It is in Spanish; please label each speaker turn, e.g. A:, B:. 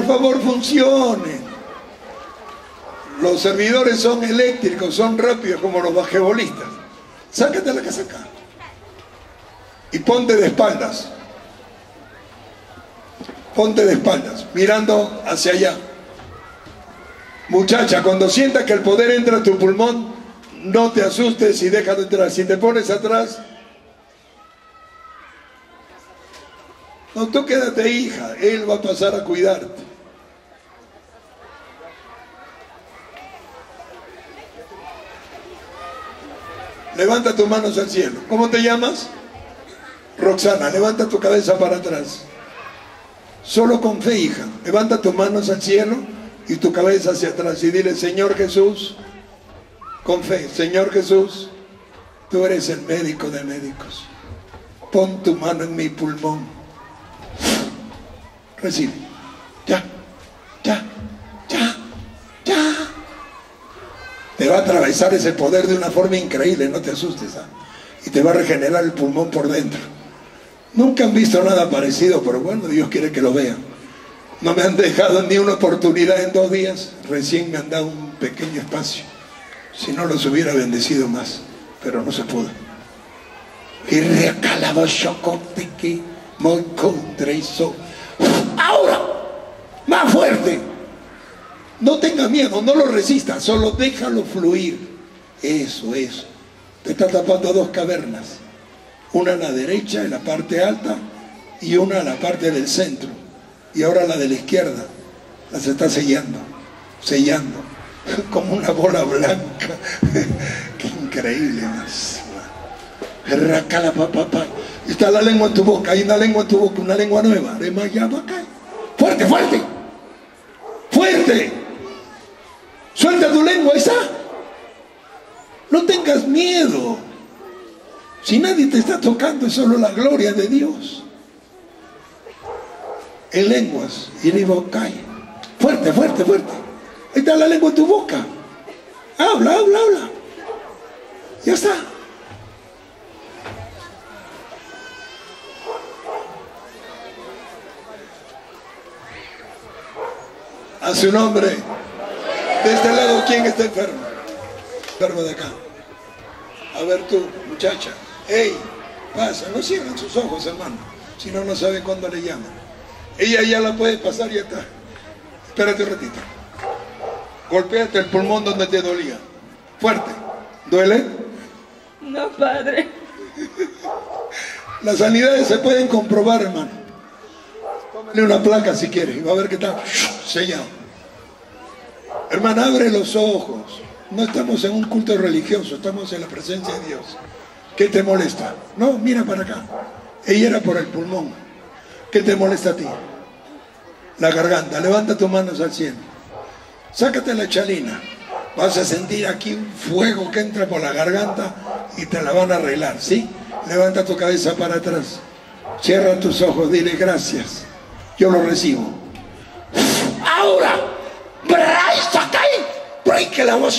A: Por favor, funcionen. Los servidores son eléctricos, son rápidos como los basquetbolistas. Sácate la casaca. Y ponte de espaldas. Ponte de espaldas, mirando hacia allá. Muchacha, cuando sientas que el poder entra a tu pulmón, no te asustes y déjalo entrar. Si te pones atrás, no, tú quédate hija, él va a pasar a cuidarte. Levanta tus manos al cielo. ¿Cómo te llamas? Roxana, levanta tu cabeza para atrás. Solo con fe, hija. Levanta tus manos al cielo y tu cabeza hacia atrás y dile, Señor Jesús, con fe, Señor Jesús, tú eres el médico de médicos. Pon tu mano en mi pulmón. Recibe. Ya, Atravesar ese poder de una forma increíble, no te asustes. ¿ah? Y te va a regenerar el pulmón por dentro. Nunca han visto nada parecido, pero bueno, Dios quiere que lo vean. No me han dejado ni una oportunidad en dos días. Recién me han dado un pequeño espacio. Si no los hubiera bendecido más, pero no se pudo. Y muy contra eso. Ahora, más fuerte. No tenga miedo, no lo resista, solo déjalo fluir. Eso, eso. Te está tapando dos cavernas. Una a la derecha, en la parte alta, y una a la parte del centro. Y ahora la de la izquierda. Las está sellando, sellando, como una bola blanca. Qué increíble más. Está la lengua en tu boca, hay una lengua en tu boca, una lengua nueva. Fuerte, fuerte. Fuerte. Esa. No tengas miedo. Si nadie te está tocando, es solo la gloria de Dios. En lenguas, y cae. Fuerte, fuerte, fuerte. Ahí está la lengua en tu boca. Habla, habla, habla. Ya está. A su nombre. De este lado, ¿quién está enfermo? Enfermo de acá. A ver tú, muchacha. Ey, pasa. No cierren sus ojos, hermano. Si no, no sabe cuándo le llaman. Ella ya la puede pasar y ya está. Espérate un ratito. Golpéate el pulmón donde te dolía. Fuerte. ¿Duele?
B: No, padre.
A: Las sanidades se pueden comprobar, hermano. Tómale una placa si quiere y va a ver qué está sellado. Hermana, abre los ojos. No estamos en un culto religioso, estamos en la presencia de Dios. ¿Qué te molesta? No, mira para acá. Ella era por el pulmón. ¿Qué te molesta a ti? La garganta. Levanta tus manos al cielo. Sácate la chalina. Vas a sentir aquí un fuego que entra por la garganta y te la van a arreglar, ¿sí? Levanta tu cabeza para atrás. Cierra tus ojos, dile gracias. Yo lo recibo. Ahora, que la voz